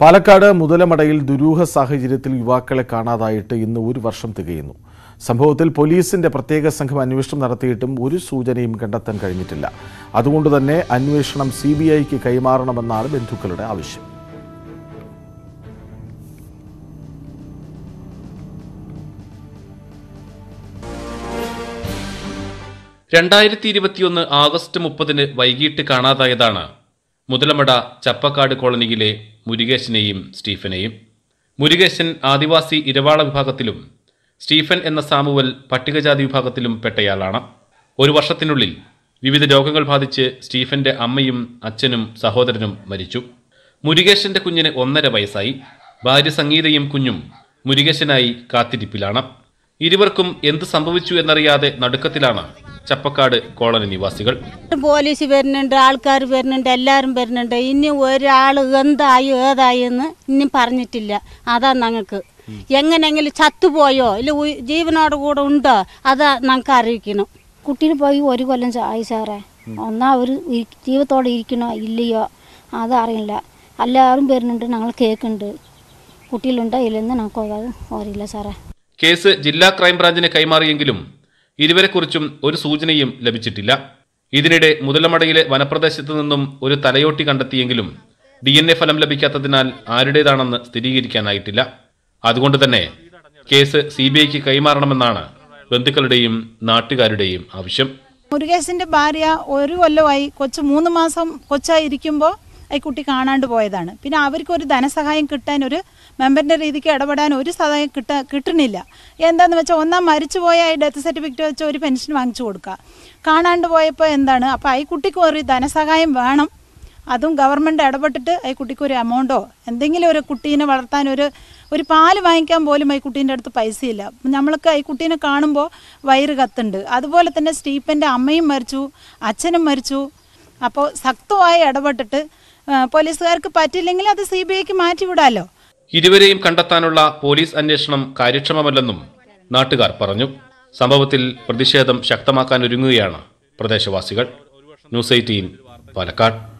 പാലക്കാട് മുതലമടയിൽ ദുരൂഹ സാഹചര്യത്തിൽ യുവാക്കളെ കാണാതായിട്ട് ഇന്ന് ഒരു വർഷം തികയുന്നു. സംഭവത്തിൽ പോലീസിന്റെ പ്രത്യേക സംഘം അന്വേഷണം നടത്തിയിട്ടും ഒരു സൂചനയും കണ്ടെത്താൻ കഴിഞ്ഞിട്ടില്ല. അതുകൊണ്ട് തന്നെ അന്വേഷണം സി ബി ഐക്ക് കൈമാറണമെന്നാണ് ബന്ധുക്കളുടെ ആവശ്യം. രണ്ടായിരത്തി ഇരുപത്തിയൊന്ന് ആഗസ്റ്റ് മുപ്പതിന് വൈകിട്ട് കാണാതായതാണ് മുതലമട ചപ്പക്കാട് കോളനിയിലെ മുരുകേശനെയും സ്റ്റീഫനെയും. മുരുകേശൻ ആദിവാസി ഇരവാള വിഭാഗത്തിലും സ്റ്റീഫൻ എന്ന സാമുവൽ പട്ടികജാതി വിഭാഗത്തിലും പെട്ടയാളാണ്. ഒരു വർഷത്തിനുള്ളിൽ വിവിധ രോഗങ്ങൾ ബാധിച്ച് സ്റ്റീഫന്റെ അമ്മയും അച്ഛനും സഹോദരനും മരിച്ചു. മുരുകേശന്റെ കുഞ്ഞിന് ഒന്നര വയസ്സായി. ഭാര്യ സംഗീതയും കുഞ്ഞും മുരുകേശനായി കാത്തിരിപ്പിലാണ്. ഇരുവർക്കും എന്ത് സംഭവിച്ചു എന്നറിയാതെ നടുക്കത്തിലാണ് ചപ്പക്കാട് കോളനി നിവാസികൾ. പോലീസ് വരുന്നുണ്ട് ആൾക്കാർ വരുന്നുണ്ട് എല്ലാവരും വരുന്നുണ്ട്. ഇനി ഒരാൾ എന്തായി ഏതായി എന്ന് ഇനി പറഞ്ഞിട്ടില്ല. അതാ ഞങ്ങൾക്ക്. എങ്ങനെങ്കിലും ചത്തുപോയോ? ഇല്ല ജീവനോട് കൂടെ ഉണ്ടോ? അതാ ഞങ്ങൾക്ക് അറിയിക്കണം. കുട്ടീനെ പോയി ഒരു കൊല്ലം ആയി സാറേ. ഒന്നാ ഒരു ജീവത്തോടെ ഇരിക്കണോ ഇല്ലയോ? അതറിയില്ല എല്ലാവരും വരുന്നുണ്ട് ഞങ്ങൾ കേൾക്കുന്നുണ്ട്. കുട്ടിയിലുണ്ടോ ഇല്ലെന്ന് ഞങ്ങൾക്ക് അത് അറിയില്ല സാറേ. കേസ് ജില്ലാ ക്രൈംബ്രാഞ്ചിന് കൈമാറിയെങ്കിലും ഇരുവരെക്കുറിച്ചും ഒരു സൂചനയും ലഭിച്ചിട്ടില്ല. ഇതിനിടെ മുതലമടയിലെ വനപ്രദേശത്തു നിന്നും ഒരു തലയോട്ടി കണ്ടെത്തിയെങ്കിലും ഡി എൻ എ ഫലം ലഭിക്കാത്തതിനാൽ ആരുടേതാണെന്ന് സ്ഥിരീകരിക്കാനായിട്ടില്ല. അതുകൊണ്ട് തന്നെ കേസ് സി ബി ഐക്ക് കൈമാറണമെന്നാണ് ബന്ധുക്കളുടെയും നാട്ടുകാരുടെയും ആവശ്യം. മുരുകേശന്റെ ഭാര്യ ഒരു കൊല്ലമായി കൊച്ചു മൂന്ന് മാസം കൊച്ചായി ഇരിക്കുമ്പോൾ ഈ കുട്ടി കാണാണ്ട് പോയതാണ്. പിന്നെ അവർക്ക് ഒരു ധനസഹായം കിട്ടാൻ ഒരു മെമ്പറിന്റെ രീതിക്ക് ഇടപെടാൻ ഒരു സഹായം കിട്ട കിട്ടണില്ല. എന്താന്ന് വെച്ചാൽ ഒന്നാം മരിച്ചുപോയ ഈ ഡെത്ത് സർട്ടിഫിക്കറ്റ് വെച്ച് ഒരു പെൻഷൻ വാങ്ങിച്ചു കൊടുക്കുക കാണാണ്ട് പോയപ്പോൾ എന്താണ്? അപ്പോൾ ഈ കുട്ടിക്ക് ഒരു ധനസഹായം വേണം. അതും ഗവൺമെന്റ് ഇടപെട്ടിട്ട് ഈ കുട്ടിക്ക് ഒരു എമൗണ്ടോ എന്തെങ്കിലും ഒരു കുട്ടീനെ വളർത്താൻ ഒരു ഒരു പാൽ വാങ്ങിക്കാൻ പോലും ഈ കുട്ടീന്റെ അടുത്ത് പൈസയില്ല. നമ്മൾക്ക് ഈ കുട്ടീനെ കാണുമ്പോൾ വയറ് കത്തുണ്ട്. അതുപോലെ തന്നെ സ്റ്റീപ്പന്റെ അമ്മയും മരിച്ചു അച്ഛനും മരിച്ചു. അപ്പോൾ ശക്തമായി ഇടപെട്ടിട്ട് പോലീസുകാർക്ക് പറ്റില്ലെങ്കിൽ അത് സി ബി ഐക്ക് മാറ്റിവിടാലോ? ഇരുവരെയും കണ്ടെത്താനുള്ള പോലീസ് അന്വേഷണം കാര്യക്ഷമമല്ലെന്നും നാട്ടുകാർ പറഞ്ഞു. സംഭവത്തിൽ പ്രതിഷേധം ശക്തമാക്കാൻ ഒരുങ്ങുകയാണ് പ്രദേശവാസികൾ. News eighteen Palakkad.